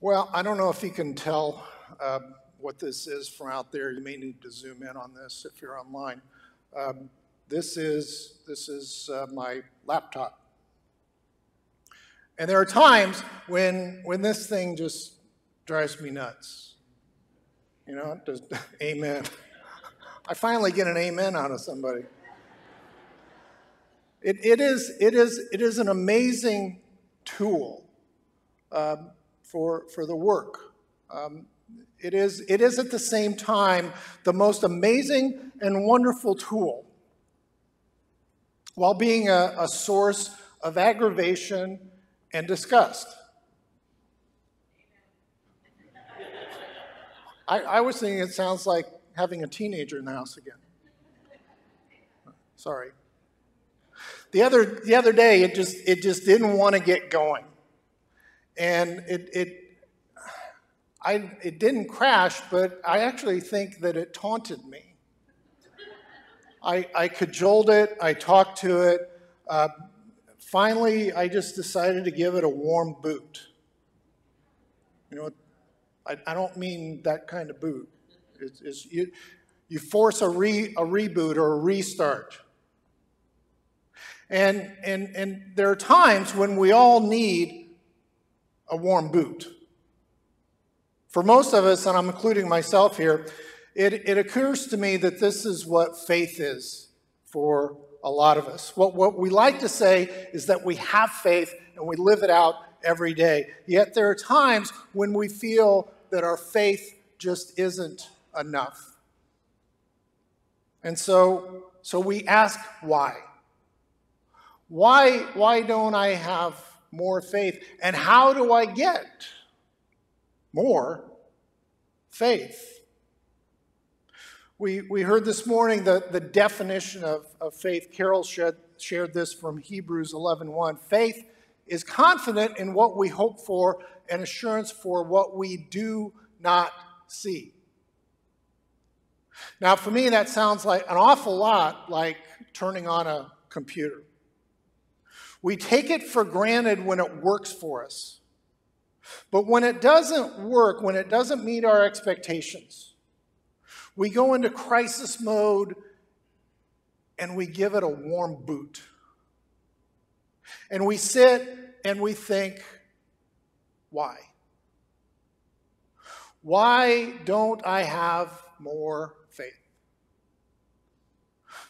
Well, I don't know if you can tell uh, what this is from out there. You may need to zoom in on this if you're online. Um, this is, this is uh, my laptop. And there are times when, when this thing just drives me nuts. You know, just amen. I finally get an amen out of somebody. It, it, is, it, is, it is an amazing tool um, for, for the work. Um, it, is, it is at the same time the most amazing and wonderful tool while being a, a source of aggravation and disgust. I, I was thinking it sounds like having a teenager in the house again. Sorry. The other, the other day, it just, it just didn't want to get going. And it, it, I, it didn't crash, but I actually think that it taunted me. I, I cajoled it, I talked to it. Uh, finally, I just decided to give it a warm boot. You know, I, I don't mean that kind of boot. It's, it's, you, you force a, re, a reboot or a restart. And, and, and there are times when we all need a warm boot. For most of us, and I'm including myself here, it, it occurs to me that this is what faith is for a lot of us. What, what we like to say is that we have faith and we live it out every day. Yet there are times when we feel that our faith just isn't enough. And so, so we ask why. Why, why don't I have more faith? And how do I get more faith? We, we heard this morning the, the definition of, of faith. Carol shared, shared this from Hebrews 11.1. Faith is confident in what we hope for and assurance for what we do not see. Now, for me, that sounds like an awful lot like turning on a computer. We take it for granted when it works for us. But when it doesn't work, when it doesn't meet our expectations, we go into crisis mode and we give it a warm boot. And we sit and we think, why? Why don't I have more?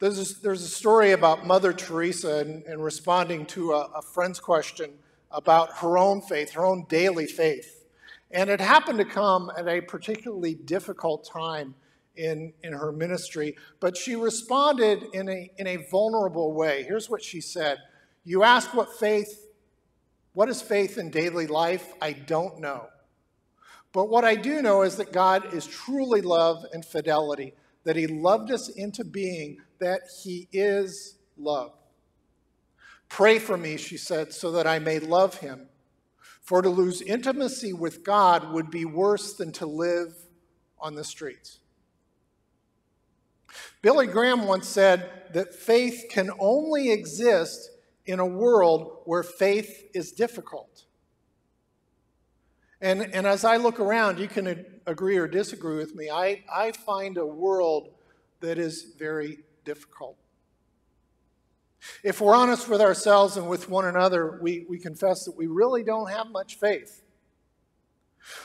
There's a, there's a story about Mother Teresa and, and responding to a, a friend's question about her own faith, her own daily faith. And it happened to come at a particularly difficult time in, in her ministry, but she responded in a, in a vulnerable way. Here's what she said You ask what faith, what is faith in daily life? I don't know. But what I do know is that God is truly love and fidelity, that He loved us into being, that He is love. Pray for me, she said, so that I may love Him. For to lose intimacy with God would be worse than to live on the streets. Billy Graham once said that faith can only exist in a world where faith is difficult. And, and as I look around, you can agree or disagree with me. I, I find a world that is very difficult. If we're honest with ourselves and with one another, we, we confess that we really don't have much faith.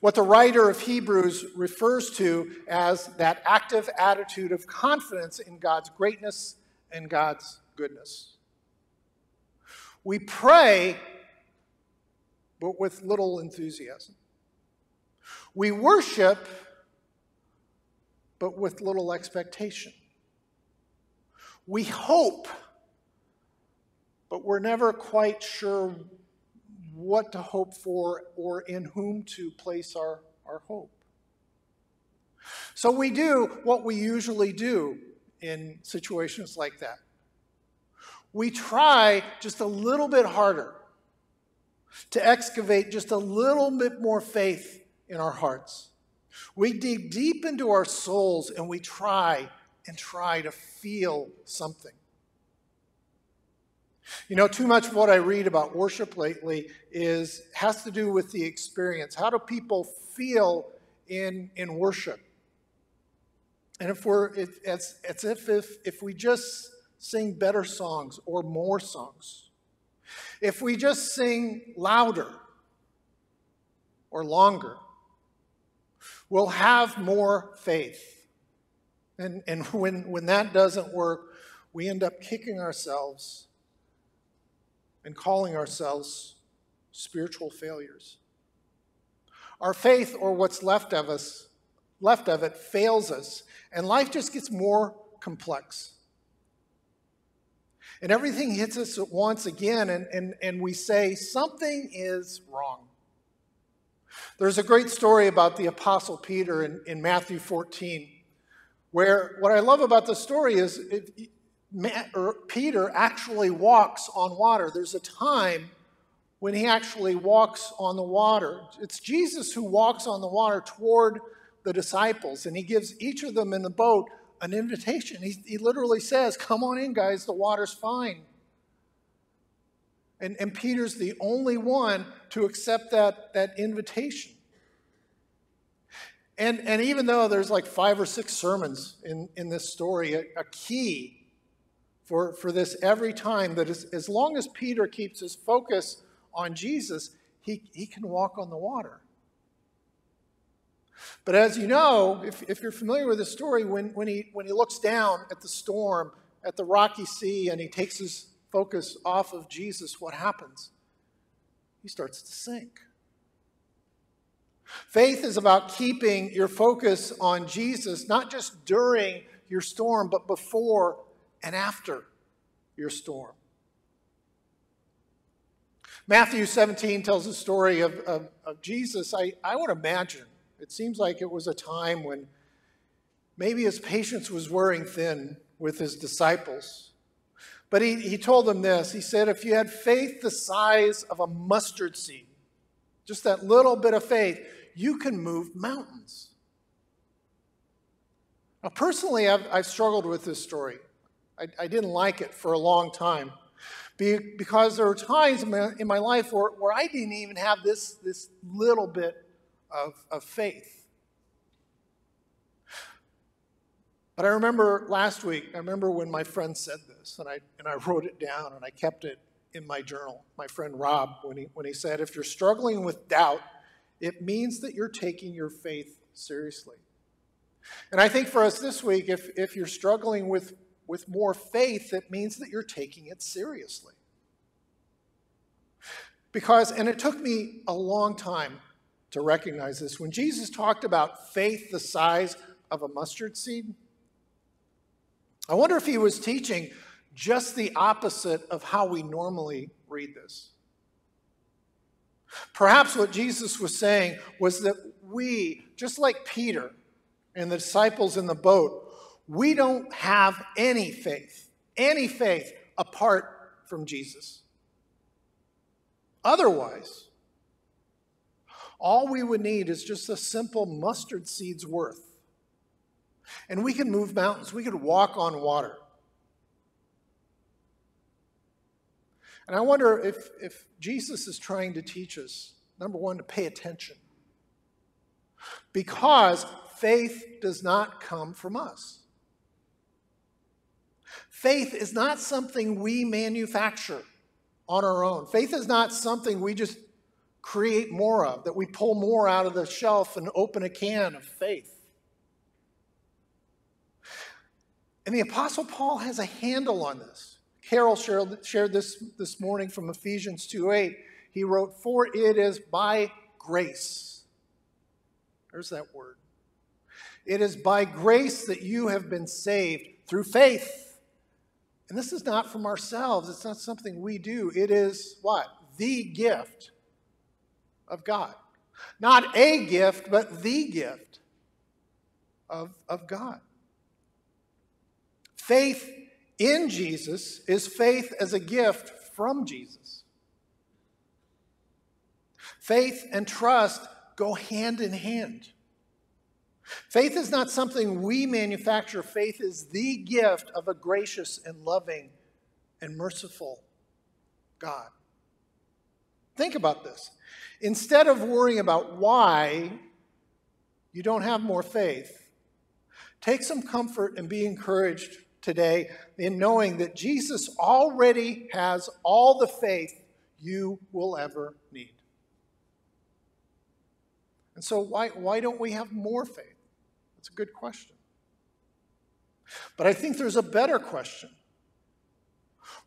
What the writer of Hebrews refers to as that active attitude of confidence in God's greatness and God's goodness. We pray but with little enthusiasm. We worship, but with little expectation. We hope, but we're never quite sure what to hope for or in whom to place our, our hope. So we do what we usually do in situations like that. We try just a little bit harder to excavate just a little bit more faith in our hearts. We dig deep into our souls and we try and try to feel something. You know, too much of what I read about worship lately is has to do with the experience. How do people feel in, in worship? And if we're, it, it's, it's if, if, if we just sing better songs or more songs, if we just sing louder or longer, we'll have more faith. And, and when, when that doesn't work, we end up kicking ourselves and calling ourselves spiritual failures. Our faith, or what's left of us, left of it, fails us, and life just gets more complex. And everything hits us at once again, and, and, and we say, something is wrong. There's a great story about the Apostle Peter in, in Matthew 14, where what I love about the story is it, er, Peter actually walks on water. There's a time when he actually walks on the water. It's Jesus who walks on the water toward the disciples, and he gives each of them in the boat an invitation. He, he literally says, Come on in, guys, the water's fine. And, and Peter's the only one to accept that, that invitation. And, and even though there's like five or six sermons in, in this story, a, a key for, for this every time that as, as long as Peter keeps his focus on Jesus, he, he can walk on the water. But as you know, if, if you're familiar with the story, when, when, he, when he looks down at the storm, at the rocky sea, and he takes his focus off of Jesus, what happens? He starts to sink. Faith is about keeping your focus on Jesus, not just during your storm, but before and after your storm. Matthew 17 tells the story of, of, of Jesus. I, I would imagine it seems like it was a time when maybe his patience was wearing thin with his disciples. But he, he told them this He said, If you had faith the size of a mustard seed, just that little bit of faith, you can move mountains. Now, personally, I've, I've struggled with this story. I, I, didn't like it for a long time because there were times in my, in my life where, where I didn't even have this, this little bit of, of faith. But I remember last week, I remember when my friend said this, and I, and I wrote it down and I kept it in my journal. My friend Rob, when he, when he said, If you're struggling with doubt, it means that you're taking your faith seriously. And I think for us this week, if, if you're struggling with, with more faith, it means that you're taking it seriously. Because, and it took me a long time to recognize this. When Jesus talked about faith the size of a mustard seed, I wonder if he was teaching just the opposite of how we normally read this. Perhaps what Jesus was saying was that we, just like Peter and the disciples in the boat, we don't have any faith, any faith apart from Jesus. Otherwise, all we would need is just a simple mustard seed's worth. And we can move mountains, we could walk on water. And I wonder if, if Jesus is trying to teach us, number one, to pay attention. Because faith does not come from us. Faith is not something we manufacture on our own. Faith is not something we just create more of, that we pull more out of the shelf and open a can of faith. And the Apostle Paul has a handle on this. Carol shared, this this morning from Ephesians 2 8. He wrote, For it is by grace. There's that word. It is by grace that you have been saved through faith. And this is not from ourselves, it's not something we do. It is what? The gift of God. Not a gift, but the gift of, of God. Faith in Jesus is faith as a gift from Jesus. Faith and trust go hand in hand. Faith is not something we manufacture, faith is the gift of a gracious and loving and merciful God. Think about this. Instead of worrying about why you don't have more faith, take some comfort and be encouraged today in knowing that Jesus already has all the faith you will ever need. And so, why, why don't we have more faith? That's a good question. But I think there's a better question.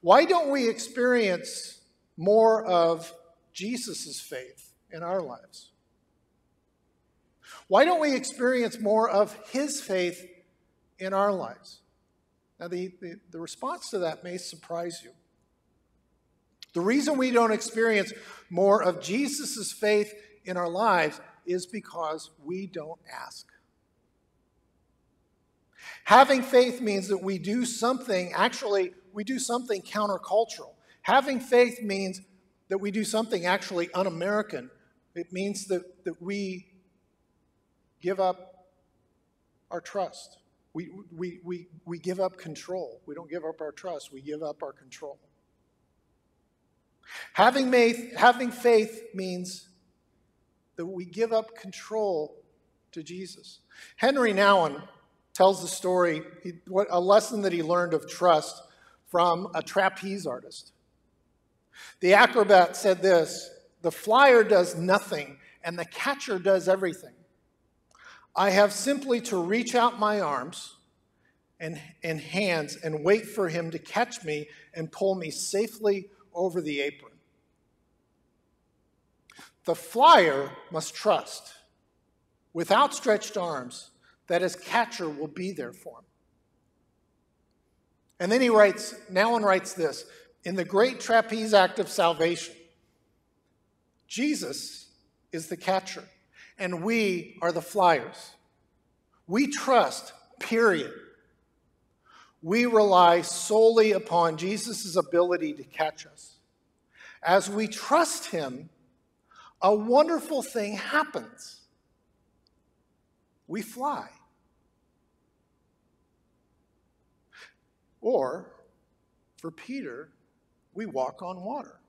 Why don't we experience more of Jesus' faith in our lives? Why don't we experience more of his faith in our lives? Now, the, the, the, response to that may surprise you. The reason we don't experience more of Jesus' faith in our lives is because we don't ask. Having faith means that we do something, actually, we do something countercultural. Having faith means that we do something actually un American. It means that, that we give up our trust. We, we, we, we give up control. We don't give up our trust, we give up our control. Having faith, having faith means that we give up control to Jesus. Henry Nouwen tells the story, he, what, a lesson that he learned of trust from a trapeze artist. The acrobat said this The flyer does nothing, and the catcher does everything. I have simply to reach out my arms and, and hands and wait for him to catch me and pull me safely over the apron. The flyer must trust with outstretched arms that his catcher will be there for him. And then he writes, Nouwen writes this in the great trapeze act of salvation, Jesus is the catcher, and we are the flyers. We trust, period. We rely solely upon Jesus' ability to catch us. As we trust him, a wonderful thing happens. We fly. Or, for Peter, we walk on water.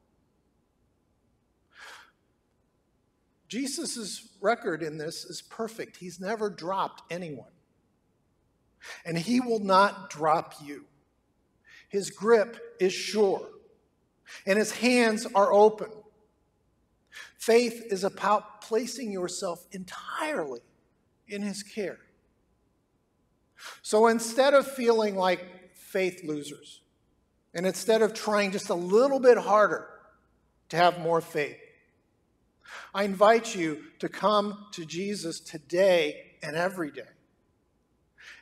Jesus' record in this is perfect. He's never dropped anyone. And he will not drop you. His grip is sure, and his hands are open. Faith is about placing yourself entirely in his care. So instead of feeling like faith losers, and instead of trying just a little bit harder to have more faith, I invite you to come to Jesus today and every day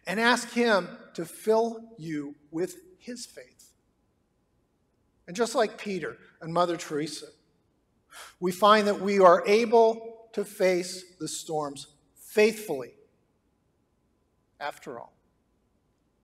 and ask Him to fill you with His faith. And just like Peter and Mother Teresa, we find that we are able to face the storms faithfully after all.